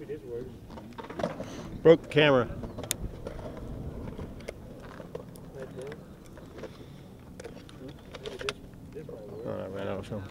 Maybe this works. Broke the camera. Right there. Maybe this, this might work. Oh, I ran out of film.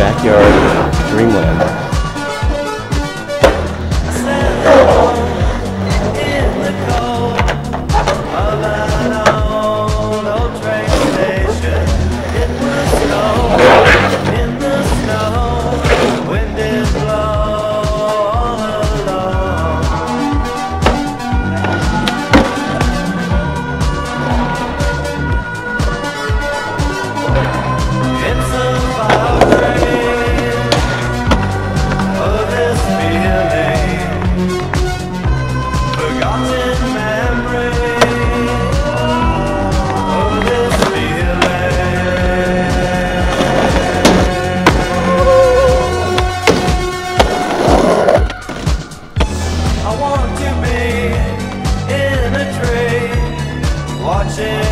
backyard dreamland. say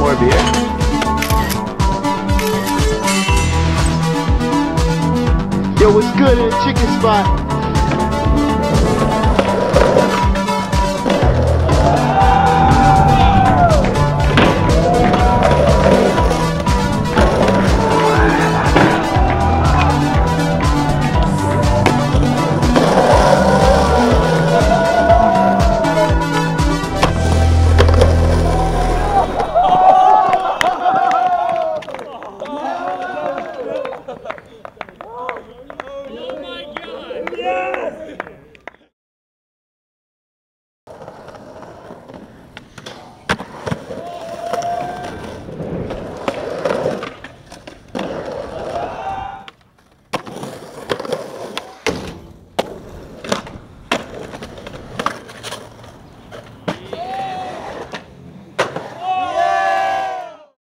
more beer? Yo, what's good in a chicken spot?